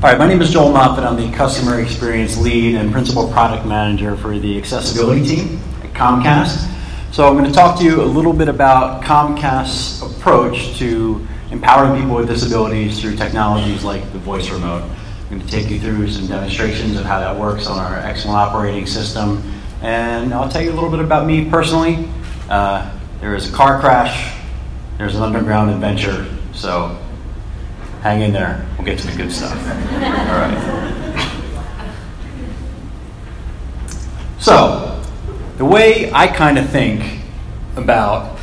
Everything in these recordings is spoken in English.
All right, my name is Joel Moffatt. I'm the customer experience lead and principal product manager for the accessibility team at Comcast. So I'm going to talk to you a little bit about Comcast's approach to empowering people with disabilities through technologies like the voice remote. I'm going to take you through some demonstrations of how that works on our X1 operating system. And I'll tell you a little bit about me personally. Uh, there is a car crash, there's an underground adventure, so Hang in there. We'll get to the good stuff. All right. So, the way I kind of think about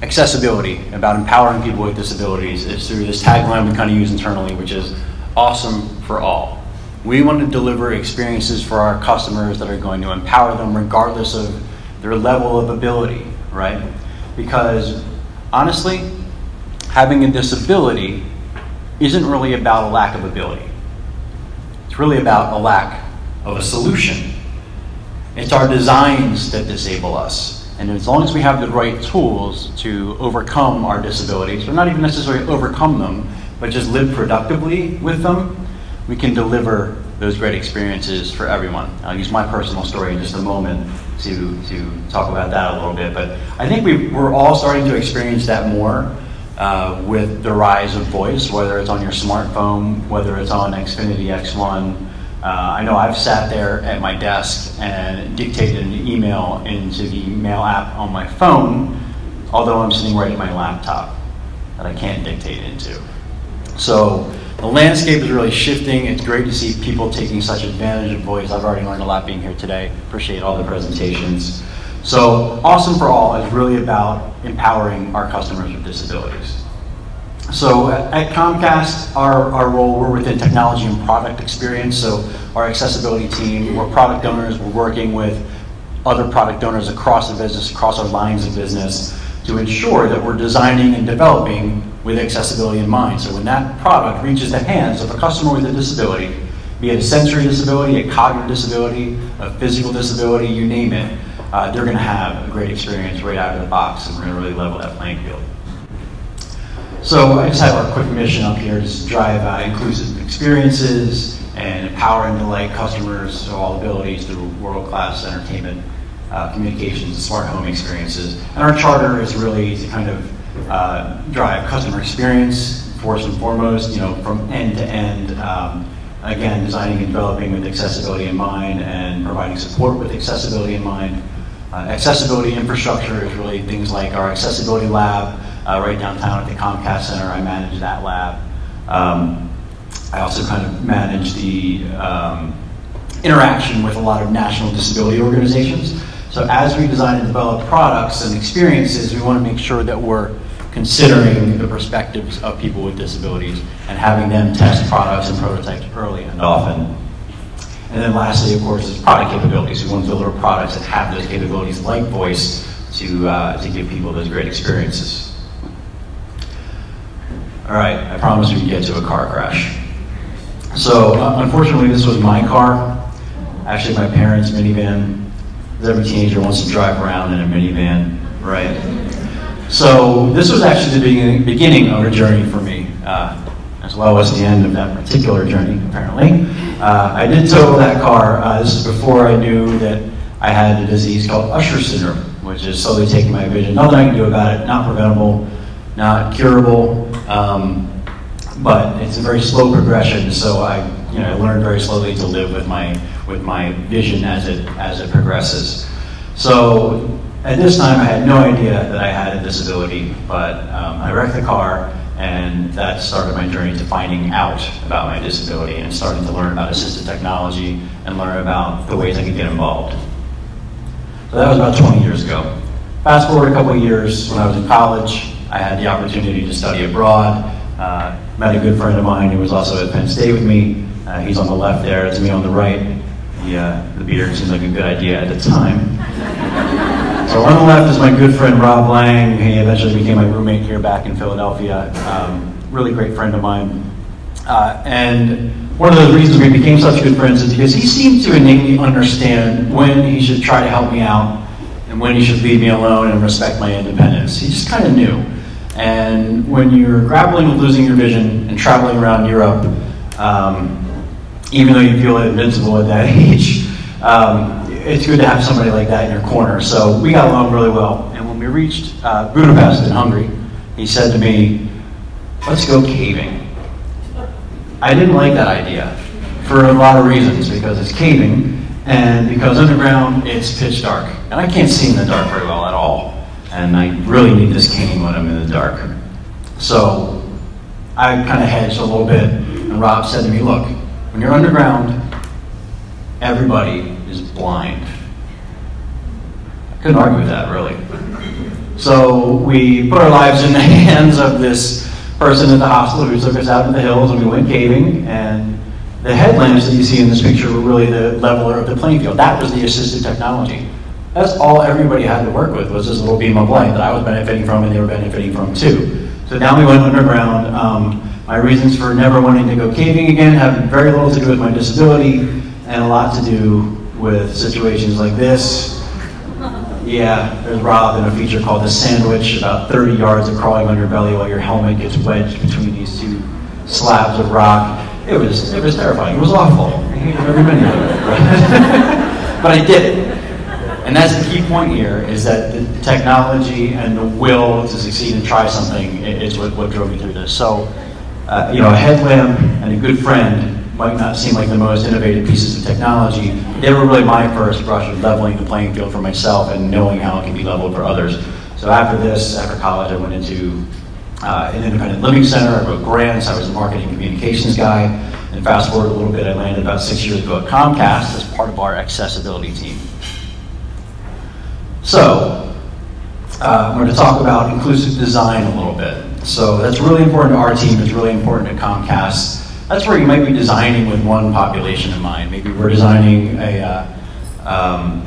accessibility, about empowering people with disabilities, is through this tagline we kind of use internally, which is awesome for all. We want to deliver experiences for our customers that are going to empower them regardless of their level of ability, right? Because honestly, having a disability isn't really about a lack of ability. It's really about a lack of a solution. It's our designs that disable us. And as long as we have the right tools to overcome our disabilities, or not even necessarily overcome them, but just live productively with them, we can deliver those great experiences for everyone. I'll use my personal story in just a moment to, to talk about that a little bit. But I think we, we're all starting to experience that more uh, with the rise of voice, whether it's on your smartphone, whether it's on Xfinity X1. Uh, I know I've sat there at my desk and dictated an email into the mail app on my phone, although I'm sitting right at my laptop that I can't dictate into. So the landscape is really shifting. It's great to see people taking such advantage of voice. I've already learned a lot being here today. Appreciate all the presentations. So Awesome for All is really about empowering our customers with disabilities. So at Comcast, our, our role, we're within technology and product experience. So our accessibility team, we're product owners, we're working with other product owners across the business, across our lines of business, to ensure that we're designing and developing with accessibility in mind. So when that product reaches the hands of a customer with a disability, be it a sensory disability, a cognitive disability, a physical disability, you name it, uh, they're going to have a great experience right out of the box, and we're going to really level that playing field. So I just have our quick mission up here to drive uh, inclusive experiences and empower and delight customers of all abilities through world-class entertainment, uh, communications, and smart home experiences. And our charter is really to kind of uh, drive customer experience first and foremost, you know, from end to end. Um, again, designing and developing with accessibility in mind and providing support with accessibility in mind. Uh, accessibility infrastructure is really things like our accessibility lab uh, right downtown at the Comcast Center. I manage that lab. Um, I also kind of manage the um, interaction with a lot of national disability organizations. So as we design and develop products and experiences, we want to make sure that we're considering the perspectives of people with disabilities and having them test products and prototypes early and often. And then lastly, of course, is product capabilities. We want to deliver products that have those capabilities like voice to, uh, to give people those great experiences. All right, I promise we can get to a car crash. So uh, unfortunately, this was my car. Actually, my parents' minivan. Every teenager wants to drive around in a minivan, right? So this was actually the beginning of a journey for me. Uh, as well as the end of that particular journey, apparently. Uh, I did total that car. Uh, this is before I knew that I had a disease called Usher syndrome, which is slowly taking my vision. Nothing I can do about it, not preventable, not curable, um, but it's a very slow progression, so I you know, learned very slowly to live with my, with my vision as it, as it progresses. So at this time, I had no idea that I had a disability, but um, I wrecked the car, and that started my journey to finding out about my disability and starting to learn about assistive technology and learn about the ways I could get involved. So that was about 20 years ago. Fast forward a couple of years, when I was in college, I had the opportunity to study abroad. Uh, met a good friend of mine who was also at Penn State with me. Uh, he's on the left there, it's me on the right. The, uh, the beard seems like a good idea at the time. So on the left is my good friend Rob Lang. He eventually became my roommate here back in Philadelphia. Um, really great friend of mine. Uh, and one of the reasons we became such good friends is because he seemed to innately understand when he should try to help me out and when he should leave me alone and respect my independence. He just kind of knew. And when you're grappling with losing your vision and traveling around Europe, um, even though you feel invincible at that age, um, it's good to have somebody like that in your corner. So we got along really well. And when we reached uh, Budapest in Hungary, he said to me, let's go caving. I didn't like that idea for a lot of reasons, because it's caving, and because underground it's pitch dark. And I can't see in the dark very well at all. And I really need this cane when I'm in the dark. So I kind of hedged a little bit, and Rob said to me, look, when you're underground, everybody is blind. I couldn't argue with that, really. So we put our lives in the hands of this person at the hospital who took us out in the hills, and we went caving, and the headlamps that you see in this picture were really the leveler of the playing field. That was the assistive technology. That's all everybody had to work with was this little beam of light that I was benefiting from and they were benefiting from too. So down we went underground. Um, my reasons for never wanting to go caving again have very little to do with my disability and a lot to do with situations like this. Yeah, there's Rob in a feature called The Sandwich, about 30 yards of crawling on your belly while your helmet gets wedged between these two slabs of rock. It was, it was terrifying. It was awful. I hated every minute of it. but I did it. And that's the key point here, is that the technology and the will to succeed and try something is what, what drove me through this. So, uh, you know, a headlamp and a good friend might not seem like the most innovative pieces of technology. They were really my first brush with leveling the playing field for myself and knowing how it can be leveled for others. So after this, after college, I went into uh, an independent living center. I wrote grants. I was a marketing communications guy. And fast forward a little bit, I landed about six years ago at Comcast as part of our accessibility team. So, uh, I'm going to talk about inclusive design a little bit. So that's really important to our team. It's really important to Comcast. That's where you might be designing with one population in mind. Maybe we're designing a, uh, um,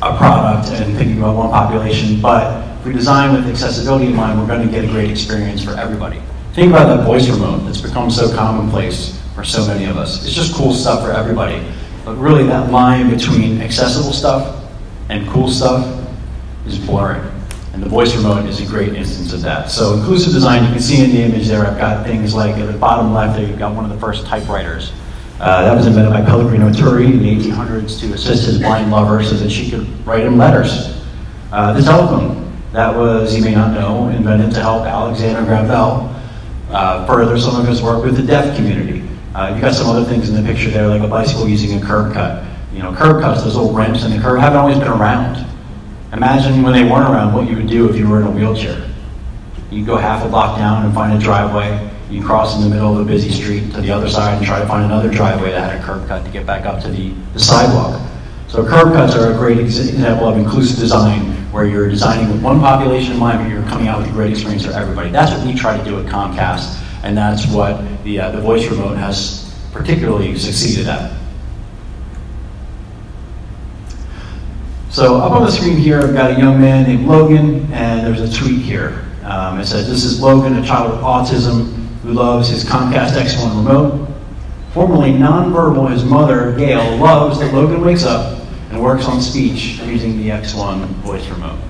a product and thinking about one population, but if we design with accessibility in mind, we're going to get a great experience for everybody. Think about that voice remote that's become so commonplace for so many of us. It's just cool stuff for everybody. But really, that line between accessible stuff and cool stuff is blurring. And the voice remote is a great instance of that. So inclusive design, you can see in the image there, I've got things like at the bottom left there, you've got one of the first typewriters. Uh, that was invented by Pellegrino Turri in the 1800s to assist his blind lover so that she could write him letters. Uh, the telephone, that was, you may not know, invented to help Alexander Graham Bell uh, further some of his work with the deaf community. Uh, you've got some other things in the picture there, like a bicycle using a curb cut. You know, curb cuts, those little ramps in the curb, haven't always been around. Imagine when they weren't around what you would do if you were in a wheelchair. You'd go half a block down and find a driveway. You'd cross in the middle of a busy street to the other side and try to find another driveway that had a curb cut to get back up to the, the sidewalk. So curb cuts are a great example of inclusive design where you're designing with one population in mind, but you're coming out with a great experience for everybody. That's what we try to do at Comcast, and that's what the, uh, the voice remote has particularly succeeded at. So up on the screen here, I've got a young man named Logan, and there's a tweet here. Um, it says, this is Logan, a child with autism who loves his Comcast X1 remote. Formerly nonverbal, his mother, Gail, loves that Logan wakes up and works on speech using the X1 voice remote.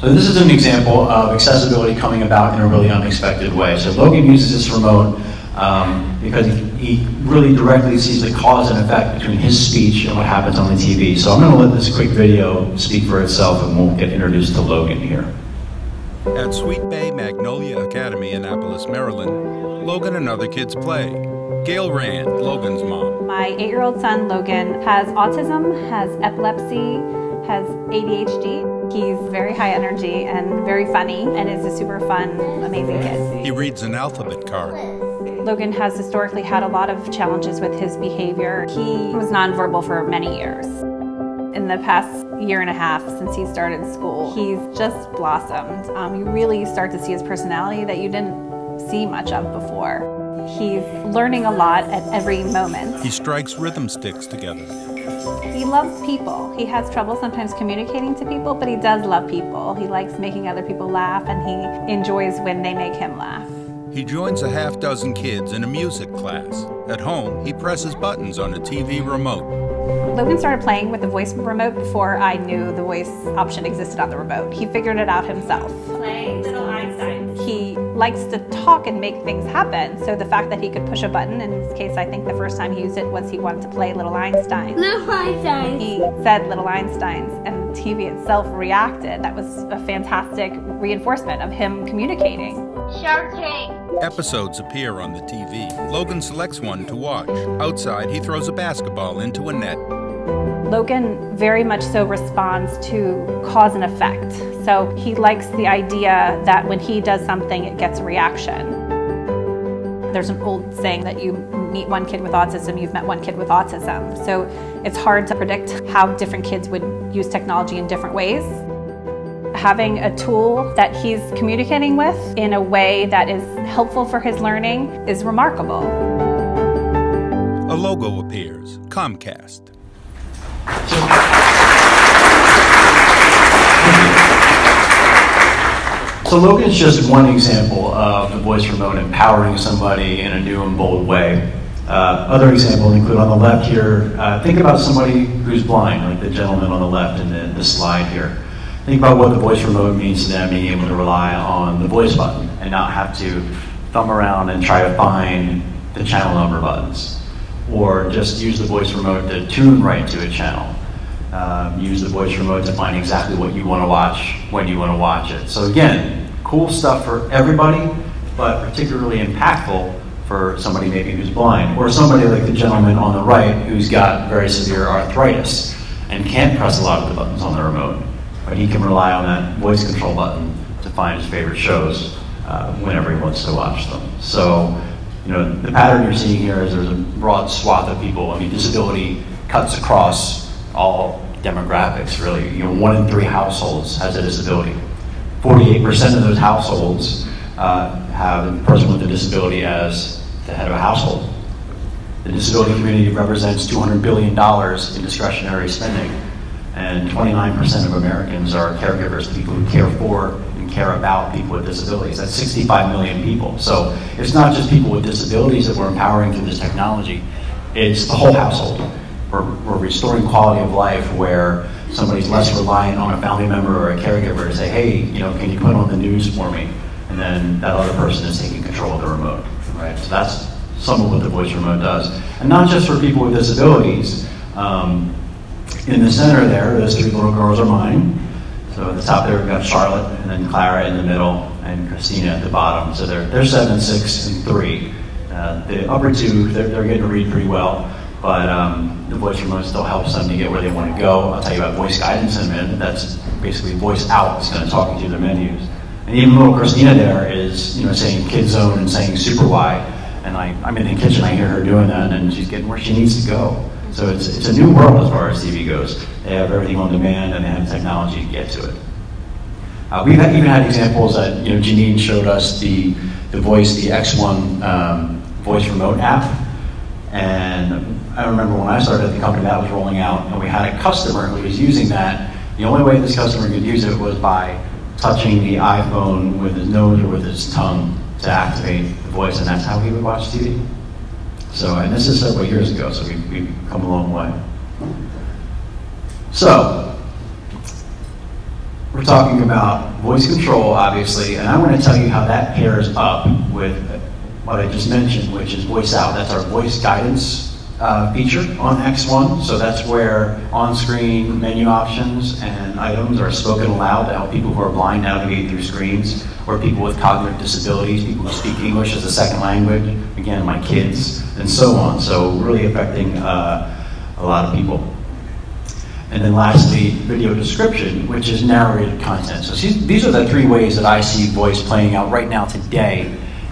So this is an example of accessibility coming about in a really unexpected way. So Logan uses this remote um, because he, he, really directly sees the cause and effect between his speech and what happens on the TV. So I'm going to let this quick video speak for itself and we'll get introduced to Logan here. At Sweet Bay Magnolia Academy, Annapolis, Maryland, Logan and other kids play. Gail Rand, Logan's mom. My eight-year-old son, Logan, has autism, has epilepsy, has ADHD. He's very high energy and very funny and is a super fun, amazing kid. He reads an alphabet card. Logan has historically had a lot of challenges with his behavior. He was nonverbal for many years. In the past year and a half since he started school, he's just blossomed. Um, you really start to see his personality that you didn't see much of before. He's learning a lot at every moment. He strikes rhythm sticks together. He loves people. He has trouble sometimes communicating to people, but he does love people. He likes making other people laugh and he enjoys when they make him laugh. He joins a half dozen kids in a music class. At home, he presses buttons on a TV remote. Logan started playing with the voice remote before I knew the voice option existed on the remote. He figured it out himself. Play Little Einstein. He likes to talk and make things happen. So the fact that he could push a button, in this case, I think the first time he used it was he wanted to play Little Einstein. Little Einstein. He said Little Einsteins, and the TV itself reacted. That was a fantastic reinforcement of him communicating. Shark Tank. Episodes appear on the TV. Logan selects one to watch. Outside, he throws a basketball into a net. Logan very much so responds to cause and effect. So he likes the idea that when he does something, it gets a reaction. There's an old saying that you meet one kid with autism, you've met one kid with autism. So it's hard to predict how different kids would use technology in different ways. Having a tool that he's communicating with in a way that is helpful for his learning is remarkable. A logo appears Comcast. So Logan's just one example of the voice remote empowering somebody in a new and bold way. Uh, other examples include on the left here, uh, think about somebody who's blind, like the gentleman on the left in the, the slide here. Think about what the voice remote means to them, being able to rely on the voice button and not have to thumb around and try to find the channel number buttons. Or just use the voice remote to tune right to a channel. Um, use the voice remote to find exactly what you want to watch when you want to watch it. So again, cool stuff for everybody, but particularly impactful for somebody maybe who's blind, or somebody like the gentleman on the right who's got very severe arthritis and can't press a lot of the buttons on the remote, but he can rely on that voice control button to find his favorite shows uh, whenever he wants to watch them. So, you know, the pattern you're seeing here is there's a broad swath of people. I mean, disability cuts across all demographics, really. You know, one in three households has a disability. 48% of those households uh, have a person with a disability as the head of a household. The disability community represents $200 billion in discretionary spending, and 29% of Americans are caregivers, people who care for and care about people with disabilities. That's 65 million people. So it's not just people with disabilities that we're empowering through this technology, it's the whole household. We're, we're restoring quality of life where somebody's less reliant on a family member or a caregiver to say, hey, you know, can you put on the news for me? And then that other person is taking control of the remote, right? So that's some of what the voice remote does. And not just for people with disabilities. Um, in the center there, those three little girls are mine. So at the top there, we've got Charlotte, and then Clara in the middle, and Christina at the bottom. So they're, they're seven, six, and three. Uh, the upper two, they're, they're getting to read pretty well but um, the voice remote still helps them to get where they want to go. I'll tell you about voice guidance in a minute. That's basically voice out. Kind of talking through the menus. And even little Christina there is, you know, saying kid zone and saying super wide. And I, I'm in the kitchen, I hear her doing that, and she's getting where she needs to go. So it's, it's a new world as far as TV goes. They have everything on demand, and they have technology to get to it. Uh, we've had, even had examples that, you know, Janine showed us the, the voice, the X1 um, voice remote app. And I remember when I started at the company that was rolling out, and we had a customer who was using that. The only way this customer could use it was by touching the iPhone with his nose or with his tongue to activate the voice, and that's how he would watch TV. So, and this is several years ago, so we've, we've come a long way. So, we're talking about voice control, obviously, and I want to tell you how that pairs up with what I just mentioned, which is voice out. That's our voice guidance uh, feature on X1. So that's where on-screen menu options and items are spoken aloud to help people who are blind navigate through screens, or people with cognitive disabilities, people who speak English as a second language, again, my kids, and so on. So really affecting uh, a lot of people. And then lastly, video description, which is narrated content. So these are the three ways that I see voice playing out right now today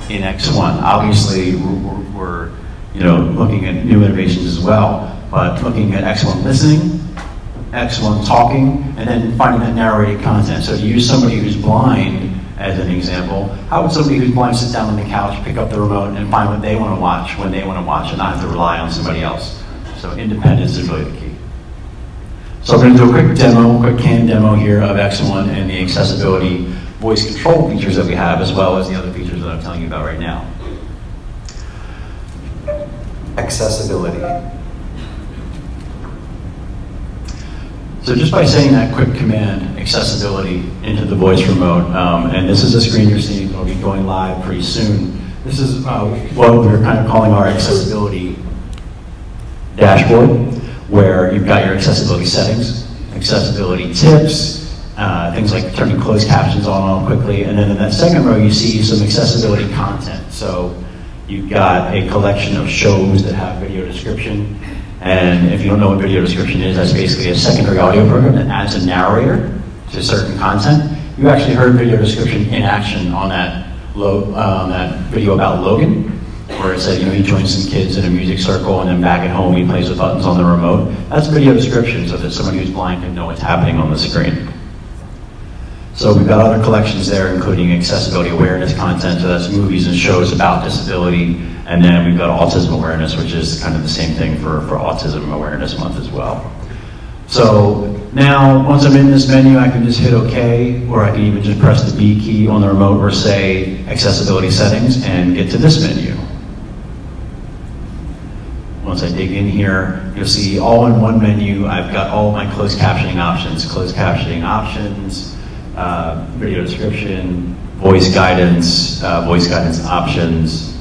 in X1. Obviously, we're, we're you know, looking at new innovations as well, but looking at X1 listening, X1 talking, and then finding that narrated content. So to use somebody who's blind as an example, how would somebody who's blind sit down on the couch, pick up the remote, and find what they want to watch when they want to watch and not have to rely on somebody else? So independence is really the key. So I'm going to do a quick demo, quick can demo here of X1 and the accessibility voice control features that we have, as well as the other features that I'm telling you about right now. Accessibility. So just by saying that quick command, accessibility, into the voice remote, um, and this is a screen you're seeing will be going live pretty soon. This is uh, what we're kind of calling our accessibility dashboard, where you've got your accessibility settings, accessibility tips, uh, things like turning closed captions on off quickly, and then in that second row you see some accessibility content. So you've got a collection of shows that have video description, and if you don't know what video description is, that's basically a secondary audio program that adds a narrator to certain content. You actually heard video description in action on that, um, that video about Logan, where it said, you know, he joins some kids in a music circle and then back at home he plays with buttons on the remote. That's video description so that somebody who's blind can know what's happening on the screen. So we've got other collections there, including accessibility awareness content, so that's movies and shows about disability, and then we've got autism awareness, which is kind of the same thing for, for Autism Awareness Month as well. So now, once I'm in this menu, I can just hit OK, or I can even just press the B key on the remote or say accessibility settings and get to this menu. Once I dig in here, you'll see all in one menu. I've got all my closed captioning options, closed captioning options, uh, video description, voice guidance, uh, voice guidance options,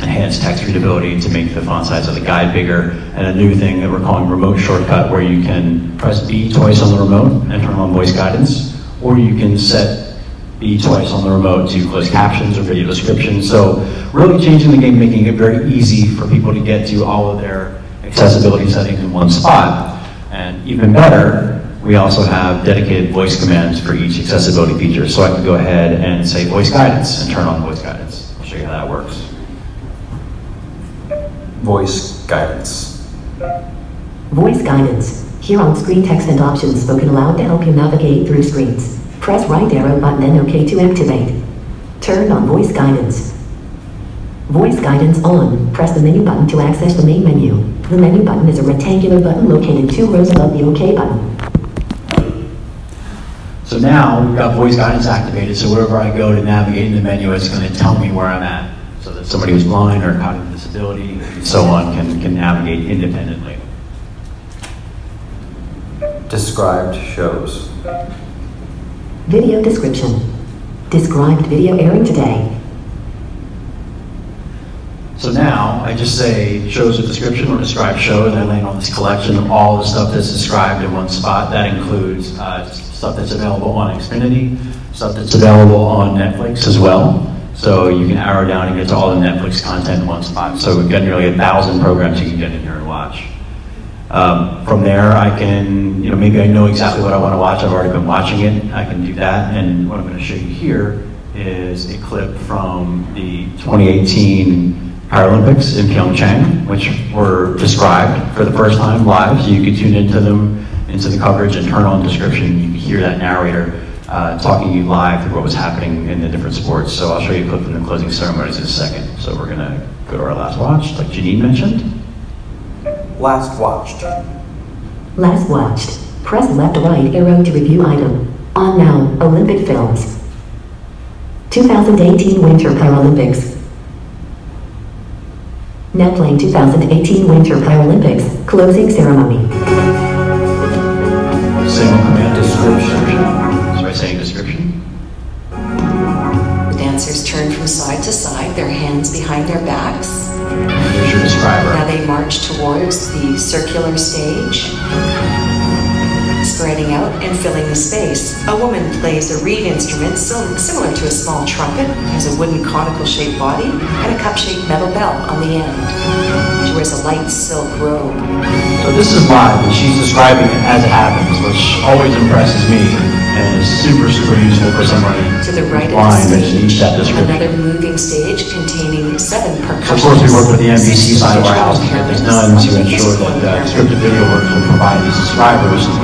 enhanced text readability to make the font size of the guide bigger, and a new thing that we're calling remote shortcut where you can press B twice on the remote and turn on voice guidance, or you can set B twice on the remote to close captions or video description. So really changing the game, making it very easy for people to get to all of their accessibility settings in one spot. And even better, we also have dedicated voice commands for each accessibility feature. So I can go ahead and say voice guidance and turn on voice guidance. I'll show you how that works. Voice guidance. Voice guidance. Here on screen text and options spoken aloud to help you navigate through screens. Press right arrow button and OK to activate. Turn on voice guidance. Voice guidance on. Press the menu button to access the main menu. The menu button is a rectangular button located two rows above the OK button. So now we've got voice guidance activated, so wherever I go to navigate in the menu, it's going to tell me where I'm at. So that somebody who's blind or cognitive disability and so on can, can navigate independently. Described shows. Video description. Described video airing today. So now I just say shows a description or describe show, and I land on this collection of all the stuff that's described in one spot. That includes uh, stuff that's available on Xfinity, stuff that's available on Netflix as well. So you can arrow down and get to all the Netflix content in one spot. So we've got nearly a thousand programs you can get in here and watch. Um, from there, I can, you know, maybe I know exactly what I want to watch. I've already been watching it. I can do that. And what I'm going to show you here is a clip from the 2018 Paralympics in Pyeongchang, which were described for the first time live. So you could tune into them, into the coverage, and turn on description. You can hear that narrator uh, talking to you live through what was happening in the different sports. So I'll show you a clip from the closing ceremonies in a second. So we're going to go to our last watch, like Janine mentioned. Last watched. Last watched. Press left right arrow to review item. On now, Olympic films. 2018 Winter Paralympics. Now playing 2018 Winter Paralympics closing ceremony. Their hands behind their backs. your Now they march towards the circular stage, spreading out and filling the space. A woman plays a reed instrument similar to a small trumpet, has a wooden conical shaped body, and a cup shaped metal bell on the end. She wears a light silk robe. So this is live, and she's describing it as it happens, which always impresses me and is super, super useful for somebody To the right who's of blind the that needs stage, that description. another moving stage containing seven percussion. Of course, we work with the NBC side of our house to get this done to ensure that uh, scripted video works will provide these subscribers to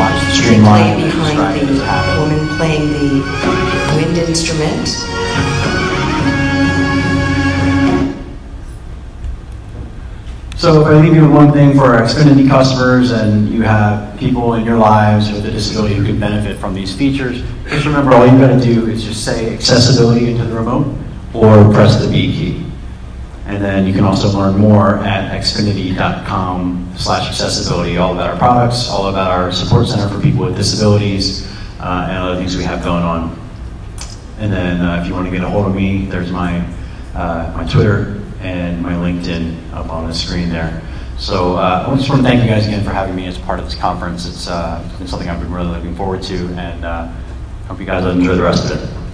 watch the stream play behind the woman playing the wind instrument. So if I leave you with one thing for our Xfinity customers and you have people in your lives with a disability who could benefit from these features, just remember all you've gotta do is just say accessibility into the remote or press the B key. And then you can also learn more at xfinity.com slash accessibility, all about our products, all about our support center for people with disabilities, uh, and other things we have going on. And then uh, if you want to get a hold of me, there's my, uh, my Twitter and my LinkedIn up on the screen there. So uh, I just want to thank you guys again for having me as part of this conference. It's uh, been something I've been really looking forward to, and uh, hope you guys enjoy the rest of it.